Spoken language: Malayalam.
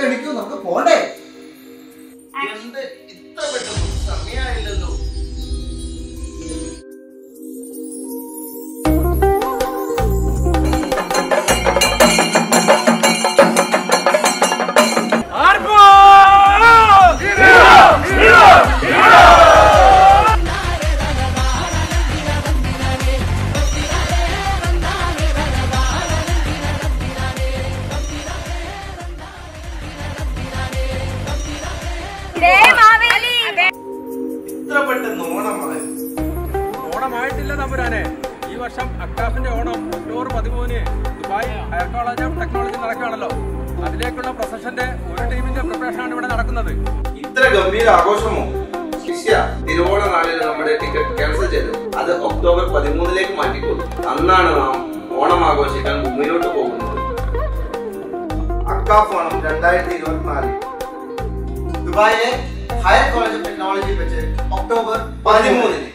എണീക്കൂ നമുക്ക് പോണ്ടേ? എന്ത് ഇത്ര പെട്ടെന്ന്? സമയമായില്ലല്ലോ ഇത്ര പെട്ടെന്ന് ഓണമായി ഓണമായിട്ടില്ല തമ്പുരാനെ. ഈ വർഷം അക്കാഫിന്റെ ഓണം ഒക്ടോബർ പതിമൂന്നിന് Dubai higher college of technology നടക്കുകയാണല്ലോ. അതിലേക്കുള്ള പ്രൊസഷന്റെ ഒരു ടീമിന്റെ പ്രിപ്പറേഷൻ ആണ് ഇവിടെ നടക്കുന്നത്. ഇത്ര ഗംഭീര ആഘോഷമോ? ശിഷ്യ തിരുവോണ നാളിൽ നമ്മുടെ ടിക്കറ്റ് ക്യാൻസൽ ചെയ്തു. അത് ഒക്ടോബർ പതിമൂന്നിലേക്ക് മാറ്റിക്കൊള്ളു അന്നാണ് നാം ഓണം ആഘോഷിക്കാൻ മുന്നോട്ട് പോകുന്നത്. അക്കാഫ് ഓണം രണ്ടായിരത്തി ഇരുപത്തിനാല് ദുബായിലെ ഹയർ കോളേജ് ഓഫ് ടെക്നോളജി വെച്ച് ഒക്ടോബർ പതിമൂന്നിന്.